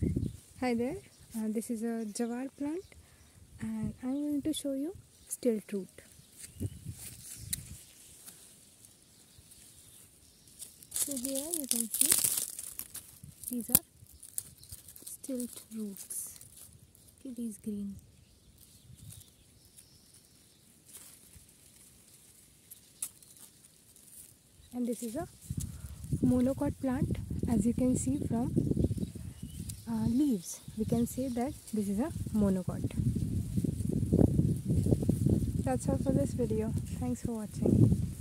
Hi there, uh, this is a jowar plant and I'm going to show you stilt root. So here you can see these are stilt roots. Okay, these green. And this is a monocot plant as you can see from leaves. We can say that this is a monocot. That's all for this video. Thanks for watching